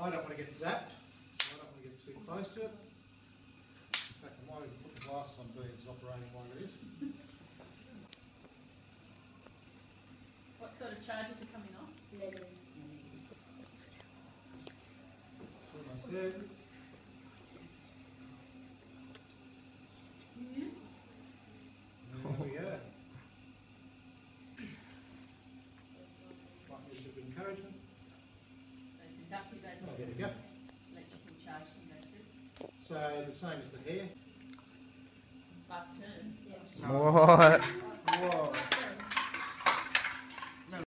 I don't want to get zapped, so I don't want to get too close to it. In fact, I might even put the glass on being it's operating while it is. What sort of charges are coming off? That's almost there. There we go. Might need a bit of encouragement. So conductive Oh, there we go. electrical charge can go through. So the same as the hair. Last turn. What? Whoa.